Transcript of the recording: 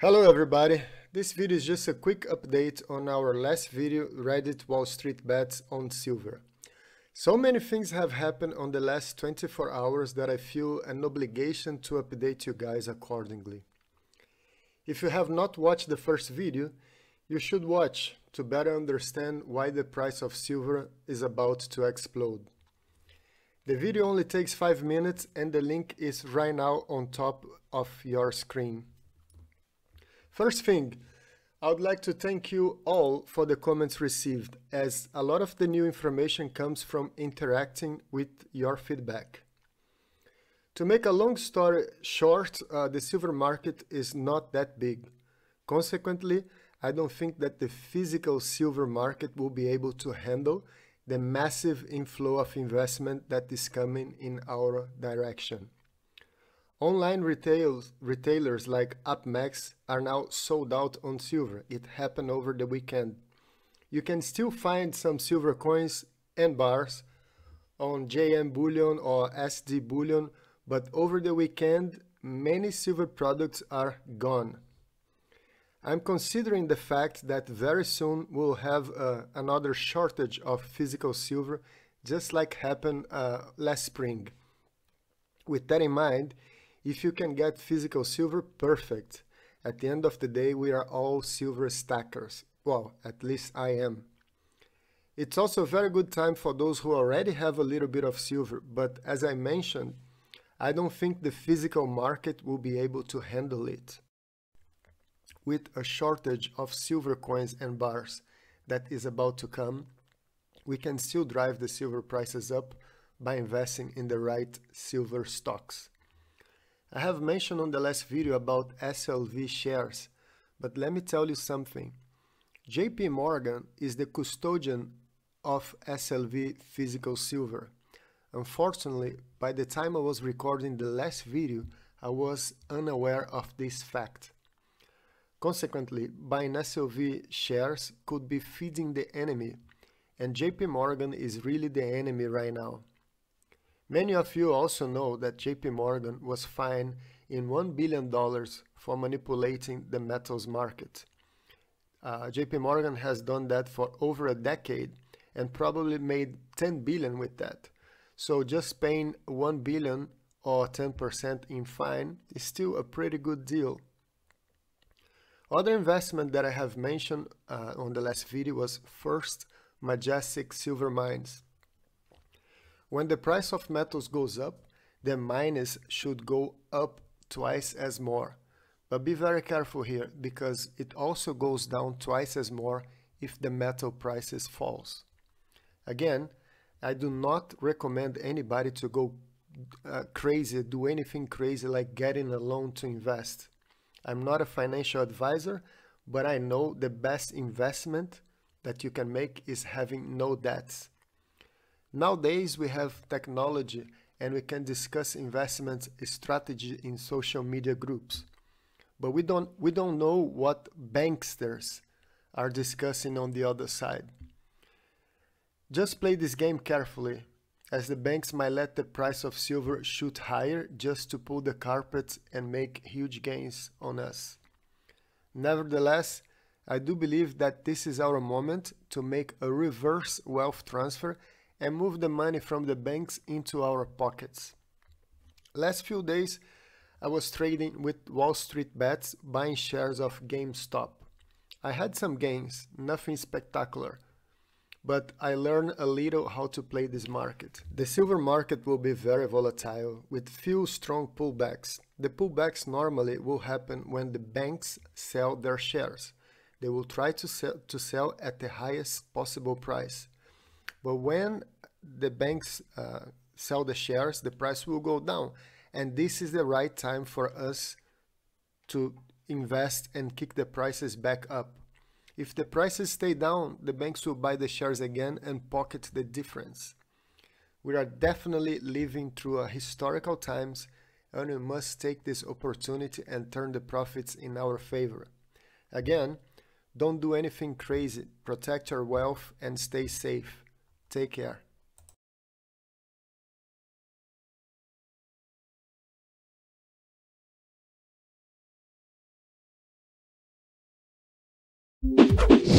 Hello everybody, this video is just a quick update on our last video Reddit Wall Street bets on silver. So many things have happened on the last 24 hours that I feel an obligation to update you guys accordingly. If you have not watched the first video, you should watch to better understand why the price of silver is about to explode. The video only takes 5 minutes and the link is right now on top of your screen. First thing, I would like to thank you all for the comments received, as a lot of the new information comes from interacting with your feedback. To make a long story short, uh, the silver market is not that big. Consequently, I don't think that the physical silver market will be able to handle the massive inflow of investment that is coming in our direction. Online retails, retailers like APMEX are now sold out on silver. It happened over the weekend. You can still find some silver coins and bars on JM Bullion or SD Bullion, but over the weekend, many silver products are gone. I'm considering the fact that very soon we'll have uh, another shortage of physical silver, just like happened uh, last spring. With that in mind, if you can get physical silver, perfect. At the end of the day, we are all silver stackers. Well, at least I am. It's also a very good time for those who already have a little bit of silver, but as I mentioned, I don't think the physical market will be able to handle it. With a shortage of silver coins and bars that is about to come, we can still drive the silver prices up by investing in the right silver stocks. I have mentioned on the last video about SLV shares, but let me tell you something. JP Morgan is the custodian of SLV physical silver. Unfortunately, by the time I was recording the last video, I was unaware of this fact. Consequently, buying SLV shares could be feeding the enemy, and JP Morgan is really the enemy right now. Many of you also know that JP Morgan was fined in $1 billion for manipulating the metals market. Uh, JP Morgan has done that for over a decade and probably made 10 billion with that. So just paying 1 billion or 10% in fine is still a pretty good deal. Other investment that I have mentioned uh, on the last video was First Majestic Silver Mines. When the price of metals goes up, the mines should go up twice as more. But be very careful here because it also goes down twice as more if the metal prices falls. Again, I do not recommend anybody to go uh, crazy, do anything crazy like getting a loan to invest. I'm not a financial advisor, but I know the best investment that you can make is having no debts. Nowadays, we have technology and we can discuss investment strategy in social media groups. But we don't, we don't know what banksters are discussing on the other side. Just play this game carefully, as the banks might let the price of silver shoot higher just to pull the carpet and make huge gains on us. Nevertheless, I do believe that this is our moment to make a reverse wealth transfer and move the money from the banks into our pockets. Last few days, I was trading with Wall Street bets buying shares of GameStop. I had some gains, nothing spectacular, but I learned a little how to play this market. The silver market will be very volatile with few strong pullbacks. The pullbacks normally will happen when the banks sell their shares. They will try to sell, to sell at the highest possible price. But when the banks uh, sell the shares, the price will go down. And this is the right time for us to invest and kick the prices back up. If the prices stay down, the banks will buy the shares again and pocket the difference. We are definitely living through a historical times and we must take this opportunity and turn the profits in our favor. Again, don't do anything crazy, protect your wealth and stay safe. Take care. you